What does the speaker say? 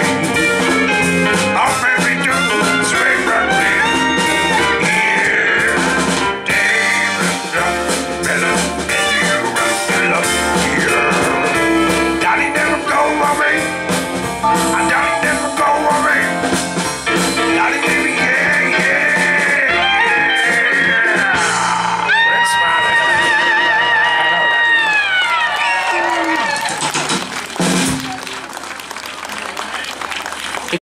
again.